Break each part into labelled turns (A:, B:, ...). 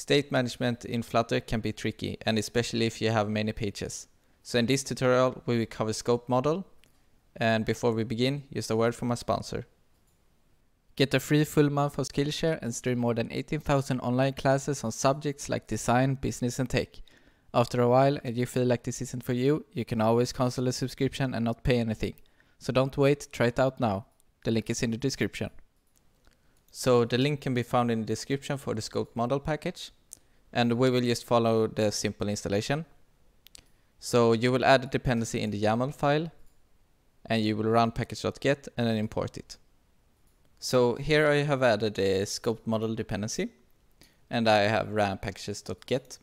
A: State management in Flutter can be tricky, and especially if you have many pages. So in this tutorial, we will cover scope model. And before we begin, just a word from our sponsor. Get a free full month of Skillshare and stream more than 18,000 online classes on subjects like design, business and tech. After a while and you feel like this isn't for you, you can always cancel a subscription and not pay anything. So don't wait, try it out now. The link is in the description. So the link can be found in the description for the scope model package. And we will just follow the simple installation. So you will add a dependency in the YAML file and you will run package.get and then import it. So here I have added a scoped model dependency and I have ran packages.get.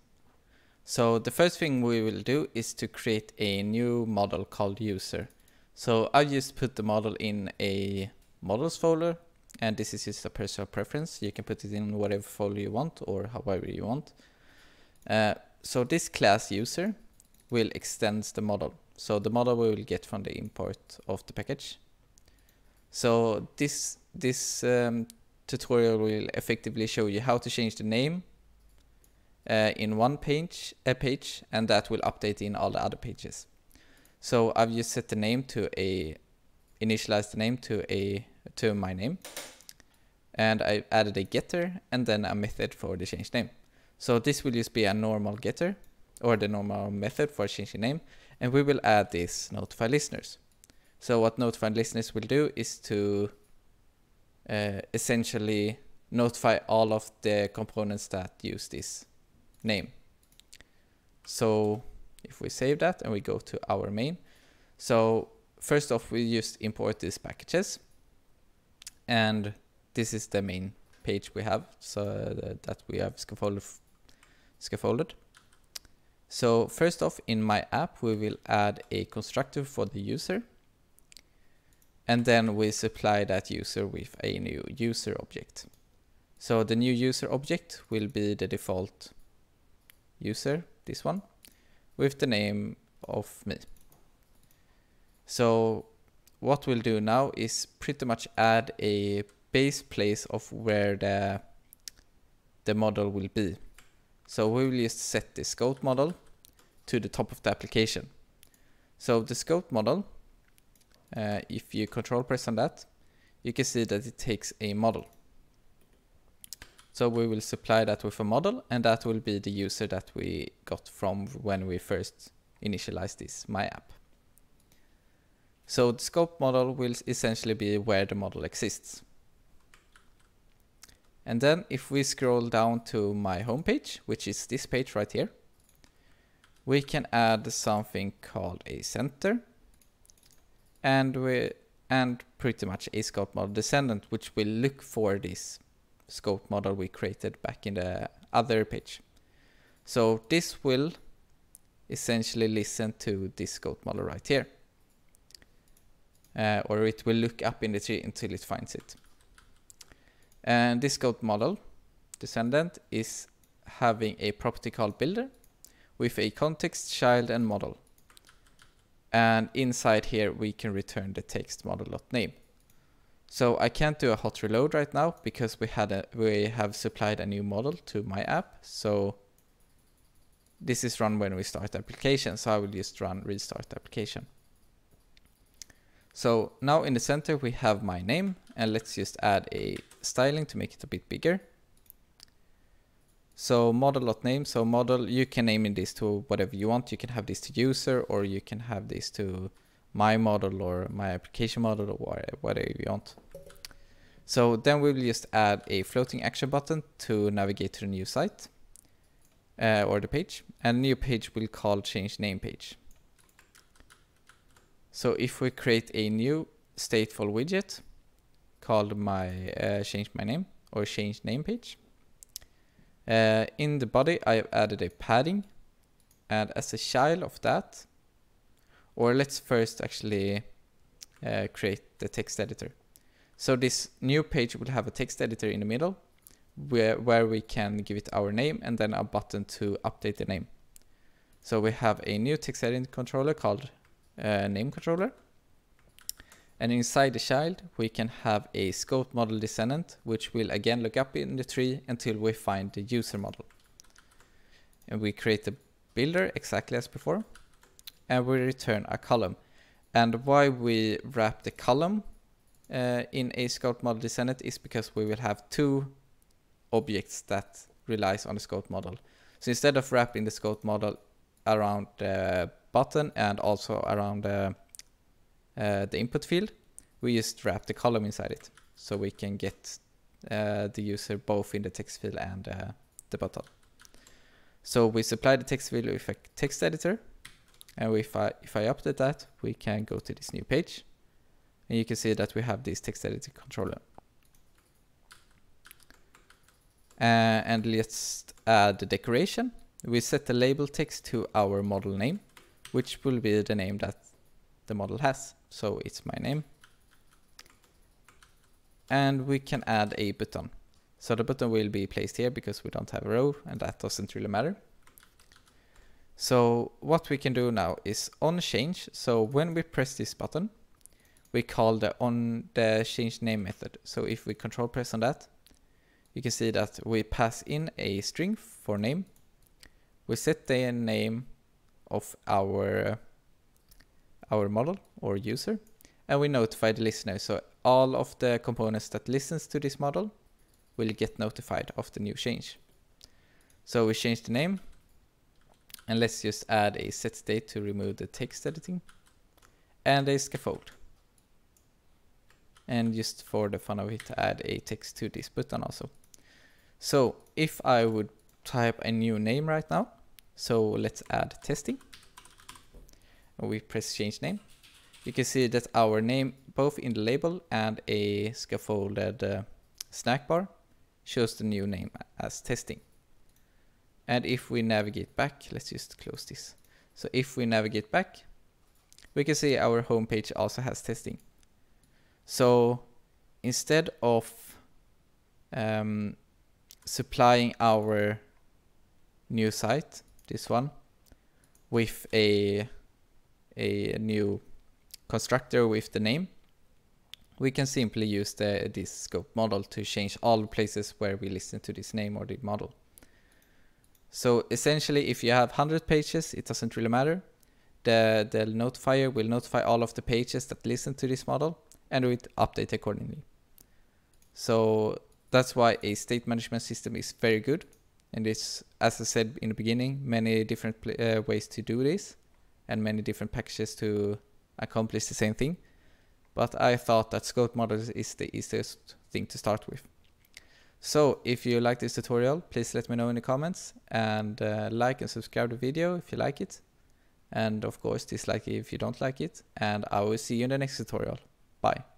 A: So the first thing we will do is to create a new model called user. So I just put the model in a models folder and this is just a personal preference. You can put it in whatever folder you want or however you want. Uh, so this class user will extend the model. So the model we will get from the import of the package. So this this um, tutorial will effectively show you how to change the name uh, in one page, a page, and that will update in all the other pages. So I've just set the name to a initialize the name to a to my name, and I added a getter and then a method for the change name. So this will just be a normal getter or the normal method for changing name, and we will add this notify listeners. So what notify listeners will do is to uh, essentially notify all of the components that use this name. So if we save that and we go to our main, so first off we just import these packages and this is the main page we have so uh, that we have scaffolded scaffolded so first off in my app we will add a constructor for the user and then we supply that user with a new user object. So the new user object will be the default user, this one, with the name of me. So what we'll do now is pretty much add a base place of where the, the model will be. So we will just set the scope model to the top of the application. So the scope model uh, if you control press on that, you can see that it takes a model. So we will supply that with a model and that will be the user that we got from when we first initialized this my app. So the scope model will essentially be where the model exists. And then if we scroll down to my homepage, which is this page right here, we can add something called a center and we and pretty much a scope model descendant which will look for this scope model we created back in the other page. So this will essentially listen to this scope model right here. Uh, or it will look up in the tree until it finds it. And this scope model descendant is having a property called builder with a context, child and model. And inside here, we can return the text model.name. So I can't do a hot reload right now because we had a, we have supplied a new model to my app. So this is run when we start the application. So I will just run restart the application. So now in the center we have my name and let's just add a styling to make it a bit bigger. So model.name, so model, you can name in this to whatever you want. You can have this to user or you can have this to my model or my application model or whatever you want. So then we'll just add a floating action button to navigate to the new site uh, or the page and new page will call change name page. So if we create a new stateful widget called my uh, change my name or change name page, uh, in the body, I have added a padding. And as a child of that, or let's first actually uh, create the text editor. So this new page will have a text editor in the middle where, where we can give it our name and then a button to update the name. So we have a new text editing controller called uh, name controller. And inside the child, we can have a scope model descendant, which will again look up in the tree until we find the user model. and we create the builder exactly as before and we return a column. And why we wrap the column uh, in a scope model descendant is because we will have two objects that relies on the scope model. So instead of wrapping the scope model around the button and also around the, uh, the input field, we just wrap the column inside it. So we can get uh, the user both in the text field and uh, the button. So we supply the text field with a text editor. And if I, if I update that, we can go to this new page. And you can see that we have this text editor controller. Uh, and let's add the decoration. We set the label text to our model name, which will be the name that the model has. So it's my name. And we can add a button. So the button will be placed here because we don't have a row and that doesn't really matter. So what we can do now is on change. So when we press this button, we call the on the change name method. So if we control press on that, you can see that we pass in a string for name. We set the name of our uh, our model or user and we notify the listener. So all of the components that listens to this model will get notified of the new change. So we change the name and let's just add a set state to remove the text editing and a scaffold and just for the fun of it add a text to this button also. So if I would type a new name right now, so let's add testing. We press change name. You can see that our name, both in the label and a scaffolded uh, snack bar, shows the new name as testing. And if we navigate back, let's just close this. So if we navigate back, we can see our homepage also has testing. So instead of um, supplying our new site, this one, with a, a new constructor with the name, we can simply use the, this scope model to change all places where we listen to this name or the model. So essentially, if you have 100 pages, it doesn't really matter. The, the notifier will notify all of the pages that listen to this model and we update accordingly. So that's why a state management system is very good. And it's, as I said in the beginning, many different uh, ways to do this and many different packages to accomplish the same thing. But I thought that scope models is the easiest thing to start with. So if you like this tutorial, please let me know in the comments and uh, like and subscribe the video if you like it. And of course dislike if you don't like it. And I will see you in the next tutorial. Bye.